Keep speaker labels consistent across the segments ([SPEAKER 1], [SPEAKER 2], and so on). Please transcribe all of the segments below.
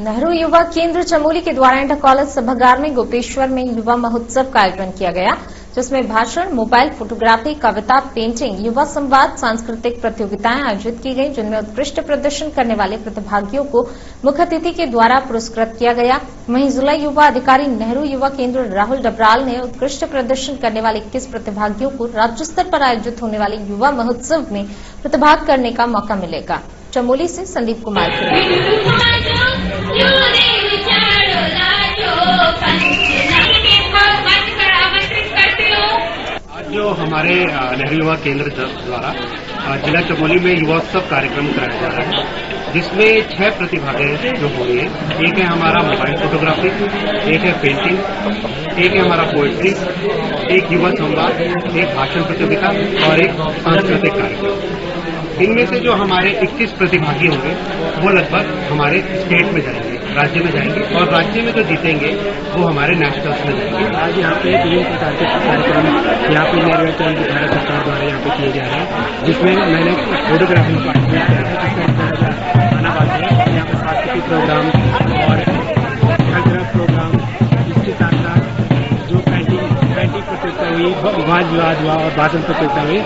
[SPEAKER 1] नेहरू युवा केंद्र चमोली के द्वारा इंटर कॉलेज सभागार में गोपेश्वर में युवा महोत्सव का आयोजन किया गया, जिसमें भाषण, मोबाइल, फोटोग्राफी, कविता, पेंटिंग, युवा संवाद, सांस्कृतिक प्रतियोगिताएँ आयोजित की गई, जिनमें उत्कृष्ट प्रदर्शन करने वाले प्रतिभागियों को मुख्य अतिथि के द्वारा पुरस्कृत किया गया। वहीं जिला युवा अधिकारी नेहरू युवा केंद्र राहुल डबराल ने उत्कृष्ट प्रदर्शन करने वाले इक्कीस प्रतिभागियों को राज्य स्तर पर आयोजित होने वाले युवा महोत्सव में प्रतिभाग करने का मौका मिलेगा। चमोली से संदीप कुमार की
[SPEAKER 2] हमारे नेहरू युवा केंद्र द्वारा जिला चमोली में युवोत्सव कार्यक्रम कराया जा रहा है, जिसमें छह प्रतिभागियाँ जो हो रही है एक है हमारा मोबाइल फोटोग्राफी, एक है पेंटिंग, एक है हमारा पोएट्री, एक युवा संवाद, एक भाषण प्रतियोगिता और एक सांस्कृतिक कार्यक्रम। इनमें से जो हमारे 21 प्रतिभागी होंगे, वो लगभग हमारे स्टेट में जाएँगे, राज्य में जाएँगे और राज्य में जो जीतेंगे, वो हमारे नेशनल्स में जाएँगे।
[SPEAKER 3] आज यहाँ पे तीन प्रकार के कार्यक्रम यहाँ पे निर्वाचन की भारत सरकार द्वारा यहाँ पे किए जा रहे हैं, जिसमें मैंने फोटोग्राफी में पार्टिसिपेट किया है, जिसमें खाना बात है यहाँ पर सांस्कृतिक प्रोग्राम और कल्चरल प्रोग्राम इसके साथ साथ जो पेंटिंग पेंटिंग प्रतियोगिता हुई वाद विवाद हुआ और भाषण प्रतियोगिता हुई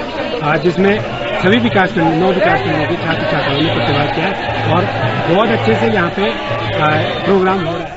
[SPEAKER 3] जिसमें सभी विकास खंड नौ विकास खंडों के छात्र छात्राओं ने प्रतिभाग किया और बहुत अच्छे से यहाँ पे प्रोग्राम हो रहा है।